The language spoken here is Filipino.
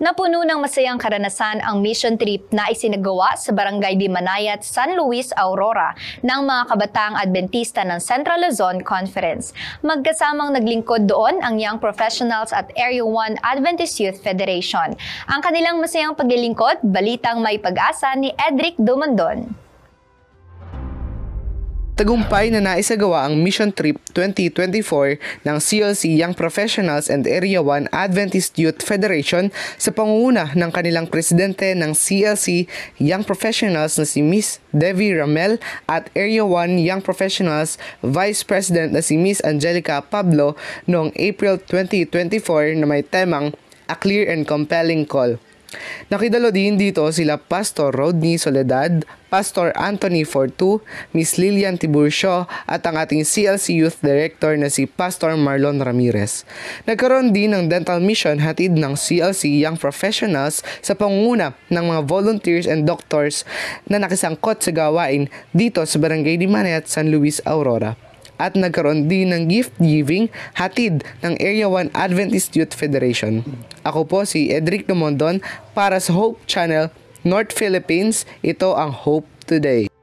Napuno ng masayang karanasan ang mission trip na isinagawa sa Barangay Dimanayat, San Luis, Aurora ng mga kabataang Adventista ng Central Luzon Conference. Magkasamang naglingkod doon ang Young Professionals at Area 1 Adventist Youth Federation. Ang kanilang masayang paglilingkod, balitang may pag-asa ni Edric Dumondon. Tagumpay na naisagawa ang Mission Trip 2024 ng CLC Young Professionals and Area 1 Adventist Youth Federation sa pangunguna ng kanilang presidente ng CLC Young Professionals na si Miss Devi Ramel at Area 1 Young Professionals Vice President na si Miss Angelica Pablo noong April 2024 na may temang A Clear and Compelling Call. Nakidalo din dito sila Pastor Rodney Soledad, Pastor Anthony Fortu, Miss Lilian Tiburcio at ang ating CLC Youth Director na si Pastor Marlon Ramirez. Nagkaroon din ng dental mission hatid ng CLC Young Professionals sa pangunguna ng mga volunteers and doctors na nakisangkot sa gawain dito sa Barangay Dimanayat, San Luis, Aurora at nagkaroon din ng gift giving hatid ng Area 1 Adventist Youth Federation. Ako po si Edric Lumondon para sa Hope Channel North Philippines. Ito ang Hope Today.